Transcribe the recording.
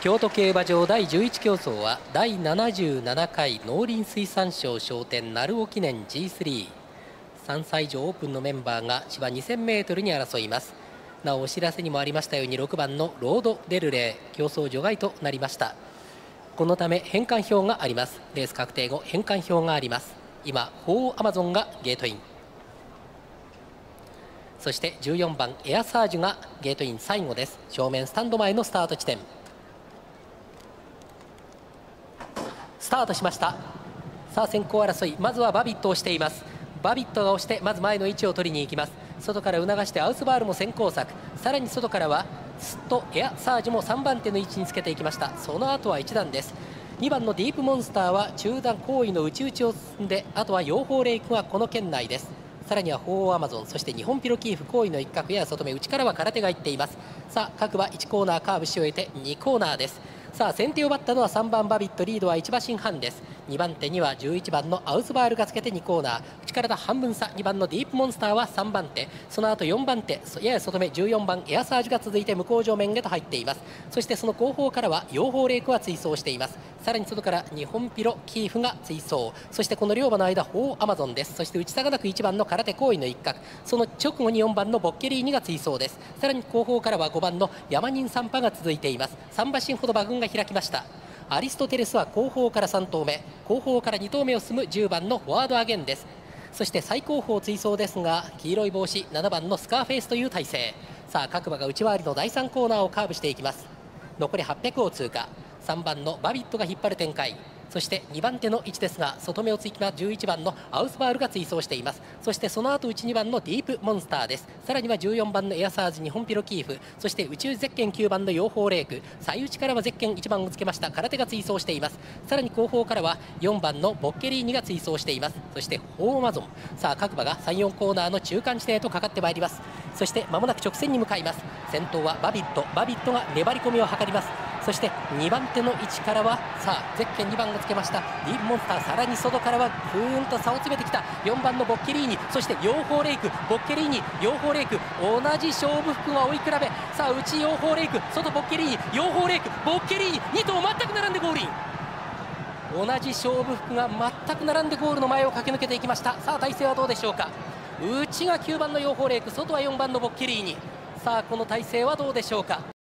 京都競馬場第11競争は第77回農林水産省賞典鳴尾記念 G33 歳以上オープンのメンバーが芝 2000m に争います。なおお知らせにもありましたように6番のロードデルレイ競争除外となりました。このため返還表があります。レース確定後返還表があります。今ホウオウアマゾンがゲートイン。そして14番エアサージュがゲートイン最後です。正面スタンド前のスタート地点。スタートしました。さあ先行争いまずはバビットをしています。バビットが押してまず前の位置を取りに行きます。外から促してアウスバールも先行策。さらに外からはスッとエアサージュも3番手の位置につけていきました。その後は1段です。2番のディープモンスターは中段行為の内々を進んであとは養蜂レイクがこの圏内です。さらには鳳凰アマゾンそして日本ピロキーフ行為の一角や外目内からは空手がいっています。さあ各馬1コーナーカーブし終えて2コーナーです。さあ先手を奪ったのは3番バビットリードは1馬身半です。2番手には11番のアウスバールがつけて2コーナー。内から半分差2番のディープモンスターは3番手。その後4番手やや外目14番エアサージが続いて向こう上面へと入っています。そしてその後方からは養蜂レイクは追走しています。さらに外から日本ピロキーフが追走。そしてこの両馬の間鳳アマゾンです。そして内差がなく1番の空手行為の一角。その直後に4番のボッケリーニが追走です。さらに後方からは5番の山人三波が続いています。3馬身ほど馬群が開きました。アリストテレスは後方から3頭目。後方から2頭目を進む10番のフォワードアゲンです。そして最後方追走ですが黄色い帽子7番のスカーフェイスという体勢。さあ各馬が内回りの第3コーナーをカーブしていきます。残り800を通過。3番のバビットが引っ張る展開。そして2番手の位置ですが外目をついた11番のアウスバールが追走しています。そしてその後内2番のディープモンスターです。さらには14番のエアサーズ日本ピロキーフ。そして宇宙ゼッケン9番の養蜂レイク。最内からはゼッケン1番をつけました。空手が追走しています。さらに後方からは4番のボッケリーニが追走しています。そしてホーマゾンさあ各馬が34コーナーの中間地点へとかかってまいります。そして間もなく直線に向かいます。先頭はバビット。バビットが粘り込みを図ります。そして2番手の位置からはさあゼッケン2番がつけました。ディープモンスターさらに外からはぐーんと差を詰めてきた。4番のボッケリーニ。そして養蜂レイク。ボッケリーニ養蜂レイク。同じ勝負服が追い比べ。さあ内養蜂レイク。外ボッケリーニ。養蜂レイク。ボッケリーニ。2頭全く並んでゴールイン。同じ勝負服が全く並んでゴールの前を駆け抜けていきました。さあ体勢はどうでしょうか。内が9番の養蜂レイク。外は4番のボッケリーニ。さあこの体勢はどうでしょうか。